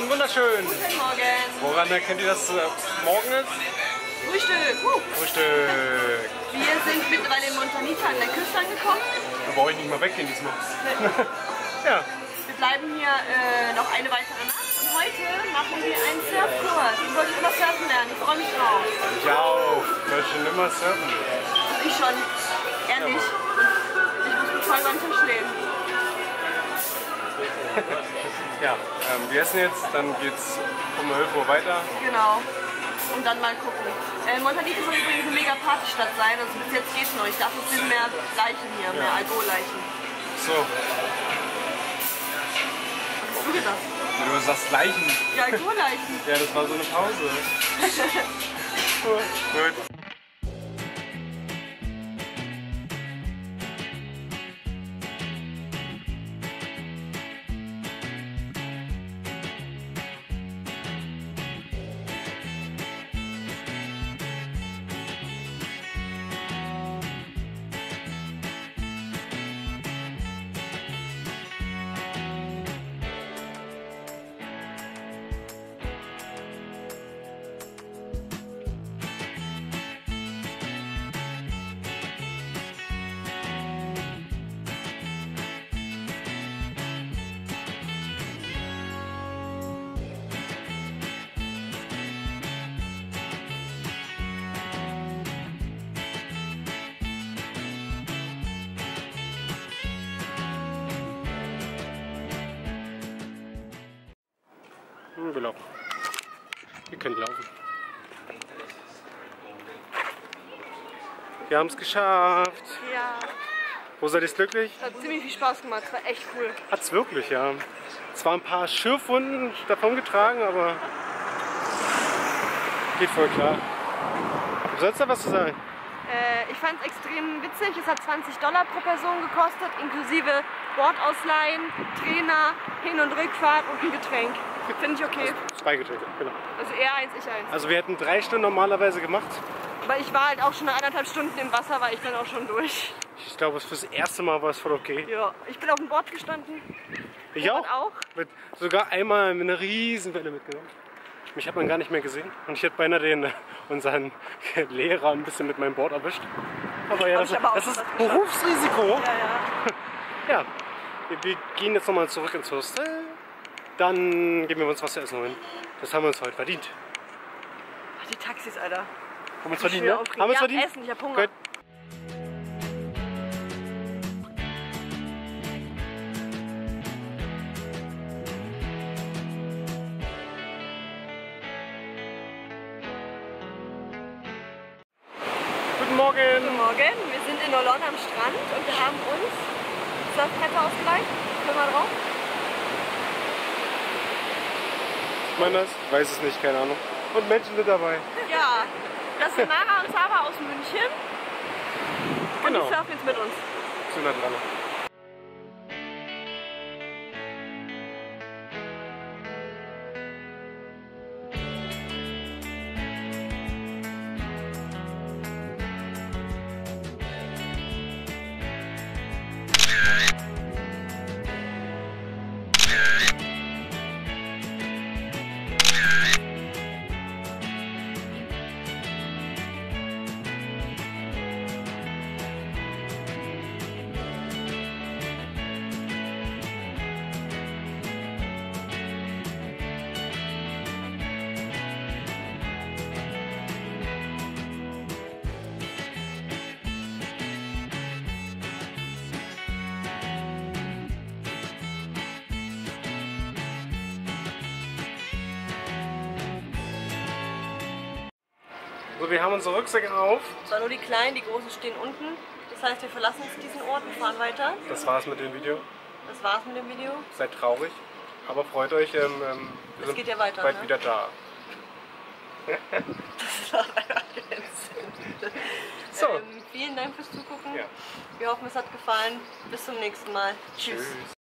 Einen wunderschönen. Guten Morgen. Woran erkennt ihr, dass es äh, morgen ist? Frühstück. Uh. Frühstück. Wir sind mittlerweile in Montanita an der Küste angekommen. Da brauche ich nicht mal weggehen diesmal. ja. Wir bleiben hier äh, noch eine weitere Nacht und heute machen wir einen Surfkurs. Ich wollte immer surfen lernen. Ich freue mich drauf. Ich auch. Ich möchte schon immer surfen. Ich schon. Ehrlich. Und ich muss mit voll beim Tisch leben. Ja, ähm, wir essen jetzt, dann geht's um 11 Uhr weiter. Genau. Und dann mal gucken. Äh, Montanita soll übrigens eine mega Partystadt sein. Also bis jetzt geht's noch. Ich dachte, es sind mehr Leichen hier, mehr Alkoholleichen. So, Was hast du gedacht? du sagst Leichen. Ja, Alkoholleichen. Ja, das war so eine Pause. Gut. Hm, wir laufen. Wir können laufen. Wir haben es geschafft. Ja. Rosa, ist glücklich? Es hat ziemlich viel Spaß gemacht. Es war echt cool. Hat's wirklich, ja. Zwar ein paar Schürfwunden davongetragen, aber geht voll klar. Du sollst da was zu sagen? Äh, ich fand es extrem witzig. Es hat 20 Dollar pro Person gekostet, inklusive Bordausleihen, Trainer, Hin- und Rückfahrt und ein Getränk. Finde ich okay. Zwei Getränke, genau. Also er eins, ich eins. Also wir hätten drei Stunden normalerweise gemacht. Aber ich war halt auch schon eineinhalb Stunden im Wasser, war ich dann auch schon durch. Ich glaube, fürs erste Mal war es voll okay. Ja, ich bin auf dem Board gestanden. Ich Robert auch. auch. Mit, sogar einmal mit einer riesen Welle mitgenommen. Mich hat man gar nicht mehr gesehen. Und ich hätte beinahe den, äh, unseren Lehrer ein bisschen mit meinem Board erwischt. Aber ja, das, aber das ist. Berufsrisiko. Ja, ja. Ja, wir, wir gehen jetzt nochmal zurück ins Hostel. Dann geben wir uns was zu essen holen. Das haben wir uns heute verdient. Ach, die Taxis, Alter. Haben wir uns verdient, ne? Haben wir uns ja, verdient? Essen, ich hab Hunger. Guten Morgen. Guten Morgen, wir sind in Olon am Strand und wir haben uns Surfbretter ausgeleiht. Können wir drauf? Ich meine das? Weiß es nicht, keine Ahnung. Und Menschen sind dabei. Ja, das sind Mara und Saba aus München. Und Genau. die surfen jetzt mit uns. Sind da dran. So, wir haben unsere Rucksäcke auf. Es waren nur die kleinen, die großen stehen unten. Das heißt, wir verlassen jetzt diesen Ort und fahren weiter. Das war's mit dem Video. Das war's mit dem Video. Seid traurig, aber freut euch. Ähm, ähm, wir Es geht ja weiter, bald ne? wieder da. So. Ähm, vielen Dank fürs Zugucken. Ja. Wir hoffen, es hat gefallen. Bis zum nächsten Mal. Tschüss. Tschüss.